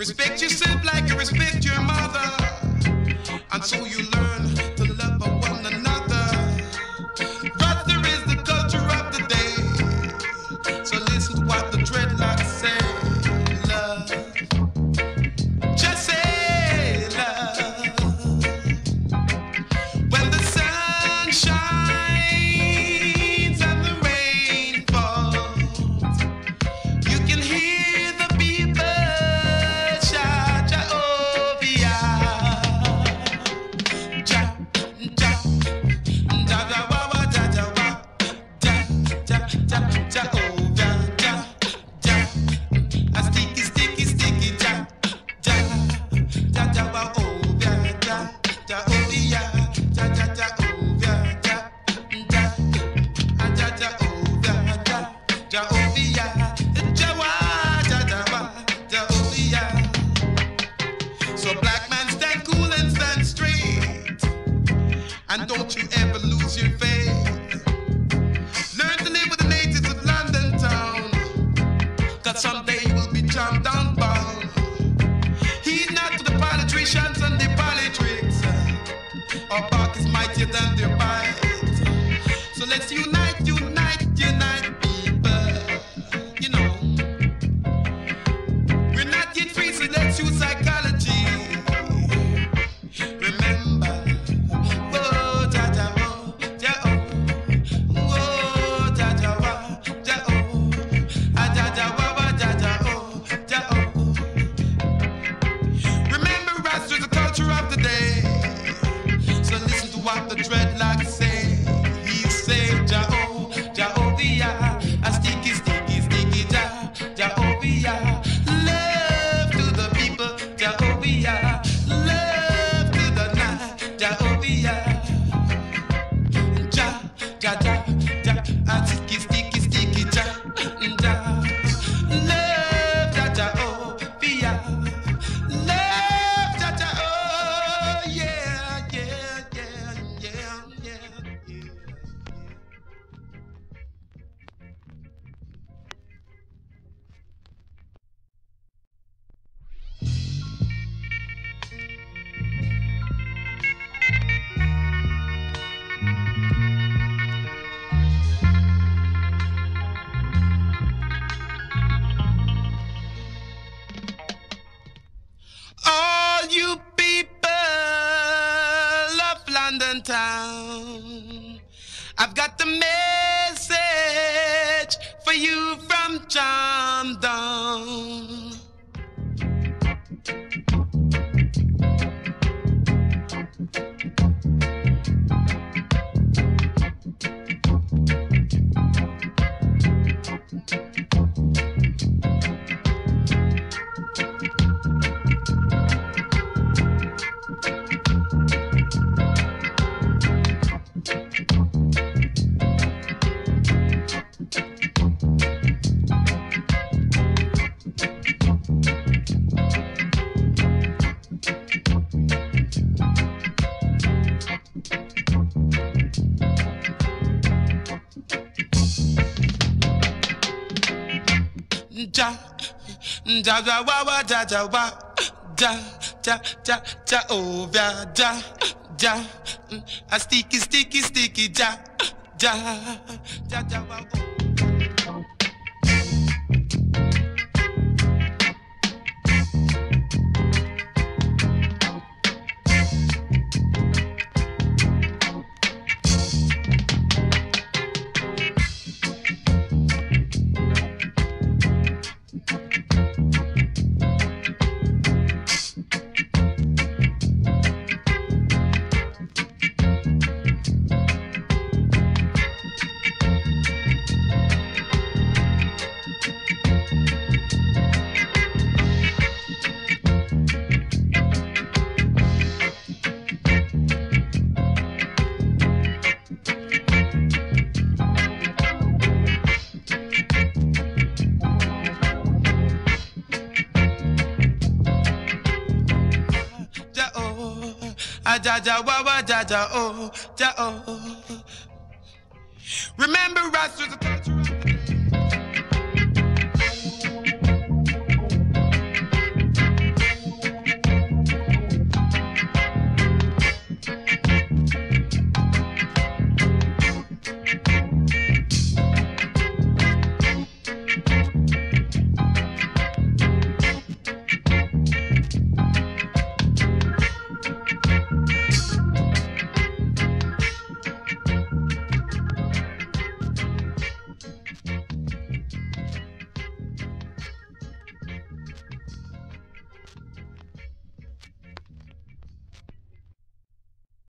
Respect yourself like you respect your mother. And so you And don't you ever lose your faith. Learn to live with the natives of London town. Cause someday you will be Jamdown bound. Heed not to the politicians and the politics. Our bark is mightier than their bite. So let's unite, unite, unite, people. You know, we're not yet free, so let's use psychology. Jehovah. I've got the message for you from Jamdown. Ja, ja, ja, wa, wa, ja, ja, wa, ja, ja, ja, ja, oh, ja, ja, ja, mm, a sticky, sticky, sticky, ja, ja, ja, ja, wa, oh. Ah ja ja wa wa ja ja oh, ja oh. Remember, Rasta is a culture.